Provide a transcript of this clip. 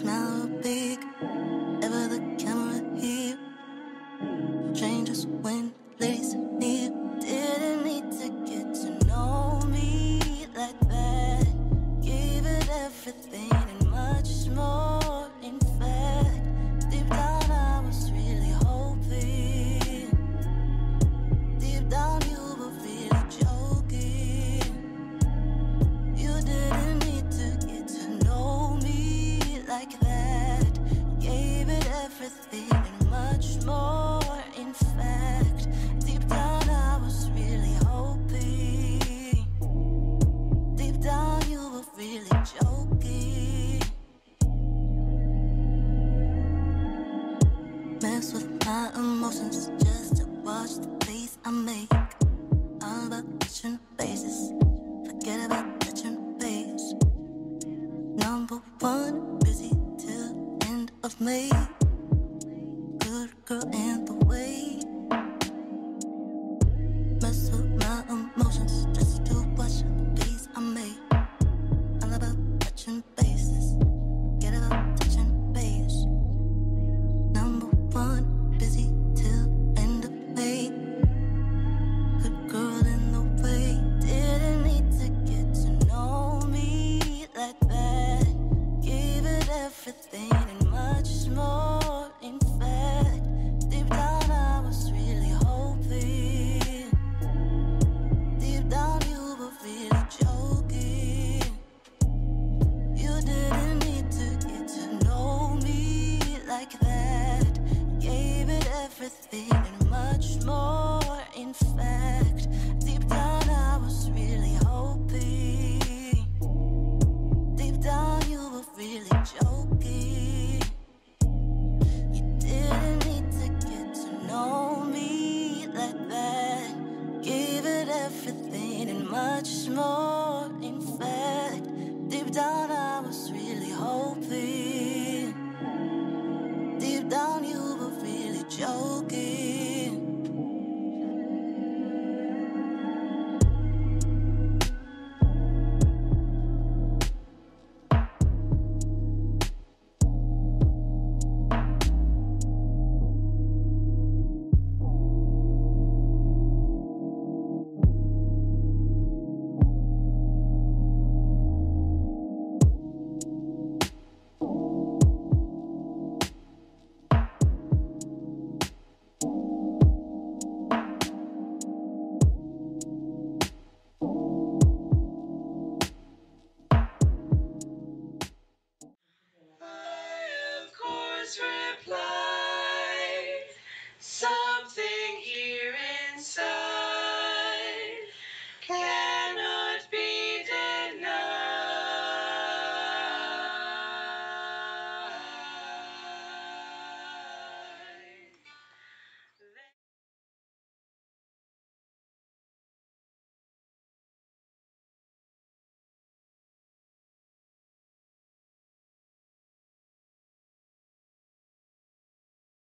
smell Mess with my emotions just to watch the face I make. All about touching faces, forget about touching face. Number one, busy till end of May. Good girl and the way. something and much more. In fact, deep down I was really hoping. Deep down you were really joking. You didn't need to get to know me like that. Gave it everything and much more. In fact. sweet. reply.